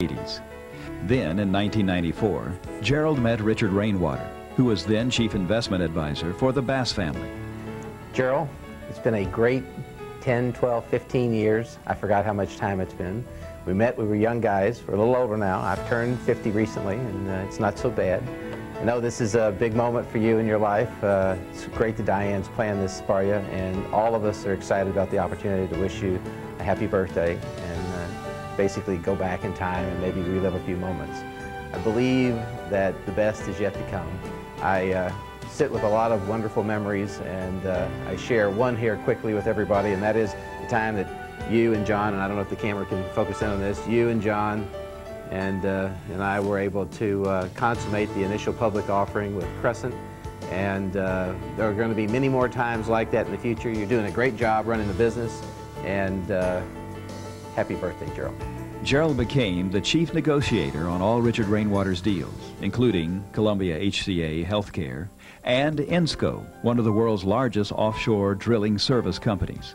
80s. Then, in 1994, Gerald met Richard Rainwater, who was then Chief Investment Advisor for the Bass family. Gerald, it's been a great 10, 12, 15 years. I forgot how much time it's been. We met, we were young guys. We're a little older now. I've turned 50 recently, and uh, it's not so bad. I know this is a big moment for you in your life. Uh, it's great that Diane's planned this for you, and all of us are excited about the opportunity to wish you a happy birthday basically go back in time and maybe relive a few moments. I believe that the best is yet to come. I uh, sit with a lot of wonderful memories, and uh, I share one here quickly with everybody, and that is the time that you and John, and I don't know if the camera can focus in on this, you and John and, uh, and I were able to uh, consummate the initial public offering with Crescent. And uh, there are going to be many more times like that in the future. You're doing a great job running the business, and uh, happy birthday, Gerald. Gerald became the chief negotiator on all Richard Rainwater's deals, including Columbia HCA Healthcare and ENSCO, one of the world's largest offshore drilling service companies.